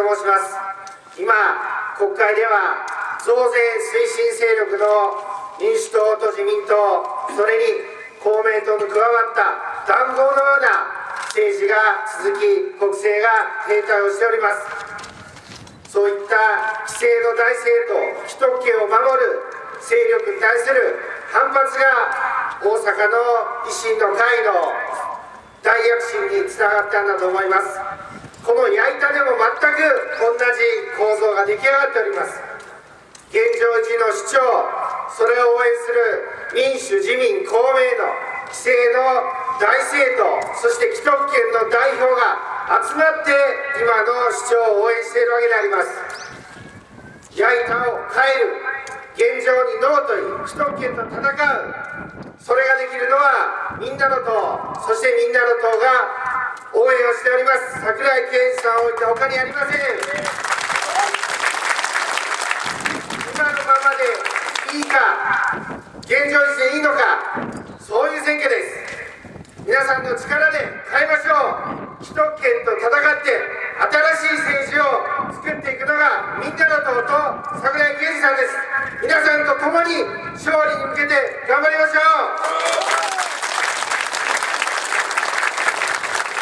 と申します。今国会では増税推進勢力の民主党と自民党それに公明党の加わった談合のような政治が続き国政が停滞をしております。そういった規制の大政党既得権を守る勢力に対する反発が大阪の維新の会の大躍進につながったんだと思います。この矢板でも全く同じ構造が出来上がっております。現状維持の主張それを応援する民主自民公明の規制の大政党そして既得権の代表が集まって今の主張を応援しているわけであります。矢板を変える現状にノーと言い既得権と戦う。それができるのはみんなの党そしてみんなの党が応援おります櫻井健一さんを置いて他にありません今のままでいいか現状維持でいいのかそういう選挙です。皆さんの力で変えましょう。既得権と戦って新しい政治を作っていくのがみんなの党と櫻井健二さんです。皆さんと共に勝利に向けて頑張りましょう。